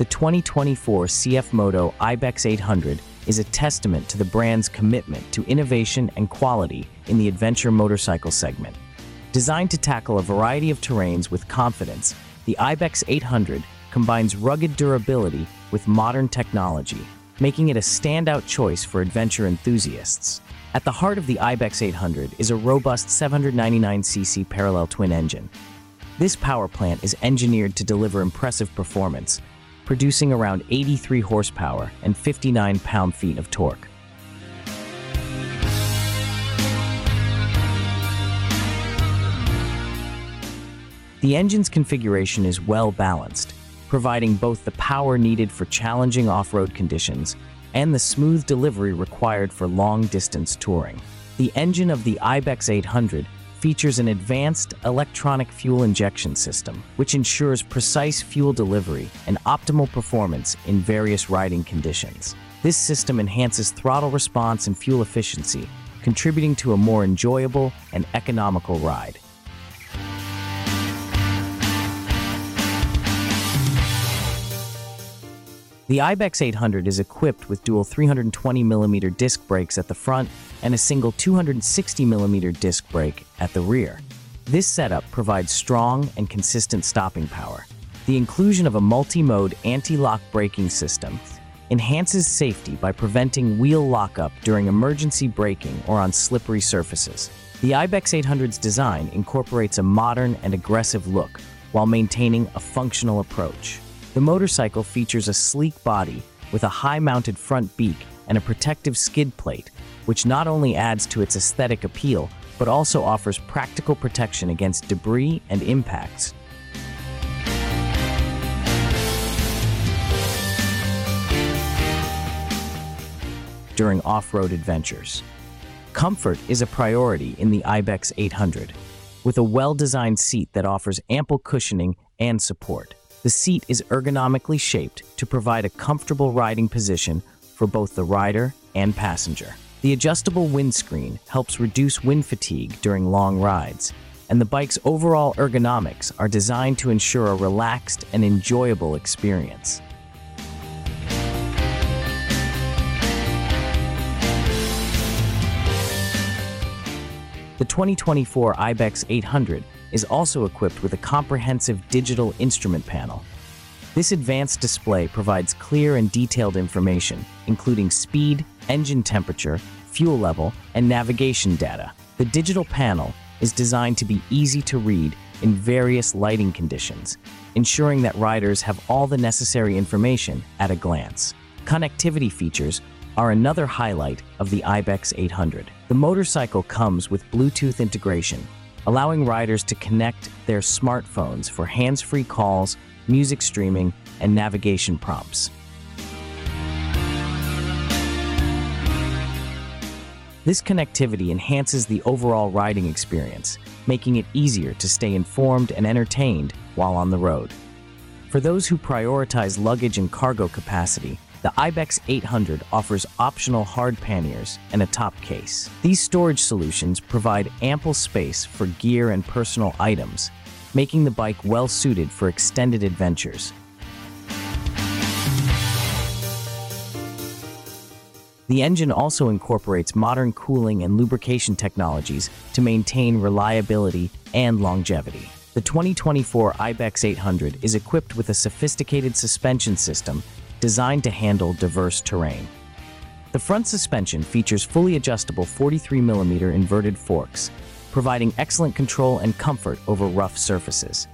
The 2024 CFMoto Ibex 800 is a testament to the brand's commitment to innovation and quality in the adventure motorcycle segment. Designed to tackle a variety of terrains with confidence, the Ibex 800 combines rugged durability with modern technology, making it a standout choice for adventure enthusiasts. At the heart of the Ibex 800 is a robust 799cc parallel twin engine. This power plant is engineered to deliver impressive performance, producing around 83 horsepower and 59 pound-feet of torque. The engine's configuration is well balanced, providing both the power needed for challenging off-road conditions and the smooth delivery required for long-distance touring. The engine of the Ibex 800 features an advanced electronic fuel injection system, which ensures precise fuel delivery and optimal performance in various riding conditions. This system enhances throttle response and fuel efficiency, contributing to a more enjoyable and economical ride. The Ibex 800 is equipped with dual 320mm disc brakes at the front and a single 260mm disc brake at the rear. This setup provides strong and consistent stopping power. The inclusion of a multi-mode anti-lock braking system enhances safety by preventing wheel lockup during emergency braking or on slippery surfaces. The Ibex 800's design incorporates a modern and aggressive look while maintaining a functional approach. The motorcycle features a sleek body with a high-mounted front beak and a protective skid plate, which not only adds to its aesthetic appeal, but also offers practical protection against debris and impacts. During off-road adventures. Comfort is a priority in the Ibex 800, with a well-designed seat that offers ample cushioning and support. The seat is ergonomically shaped to provide a comfortable riding position for both the rider and passenger. The adjustable windscreen helps reduce wind fatigue during long rides, and the bike's overall ergonomics are designed to ensure a relaxed and enjoyable experience. The 2024 Ibex 800 is also equipped with a comprehensive digital instrument panel. This advanced display provides clear and detailed information, including speed, engine temperature, fuel level, and navigation data. The digital panel is designed to be easy to read in various lighting conditions, ensuring that riders have all the necessary information at a glance. Connectivity features are another highlight of the Ibex 800. The motorcycle comes with Bluetooth integration, allowing riders to connect their smartphones for hands-free calls, music streaming, and navigation prompts. This connectivity enhances the overall riding experience, making it easier to stay informed and entertained while on the road. For those who prioritize luggage and cargo capacity, the Ibex 800 offers optional hard panniers and a top case. These storage solutions provide ample space for gear and personal items, making the bike well suited for extended adventures. The engine also incorporates modern cooling and lubrication technologies to maintain reliability and longevity. The 2024 Ibex 800 is equipped with a sophisticated suspension system designed to handle diverse terrain. The front suspension features fully adjustable 43mm inverted forks, providing excellent control and comfort over rough surfaces.